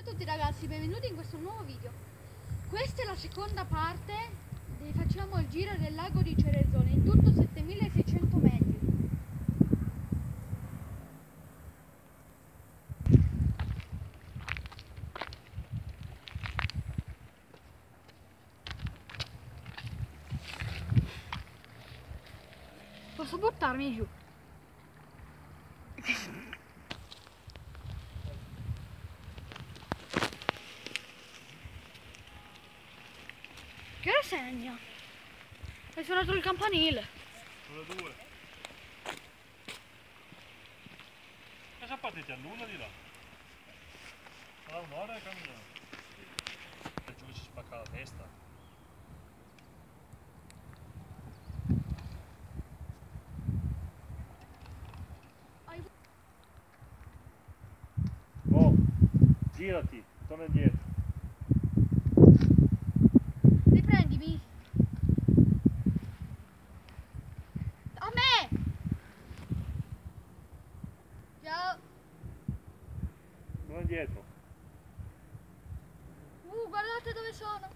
Ciao a tutti ragazzi, benvenuti in questo nuovo video. Questa è la seconda parte, facciamo il giro del lago di Cerezone, in tutto 7600 metri. Posso portarmi giù? Segna? Hai suonato il campanile. Sono due. Cosa partite a nulla di là? Sarà un'ora e camminiamo. E giù che ci spacca la testa. Oh, girati, torna indietro. Riprendimi. A me! Ciao. Torna indietro. Uh, guardate dove sono.